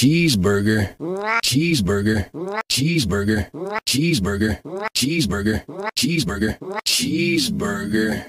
cheeseburger, cheeseburger, cheeseburger, cheeseburger, cheeseburger, cheeseburger, cheeseburger.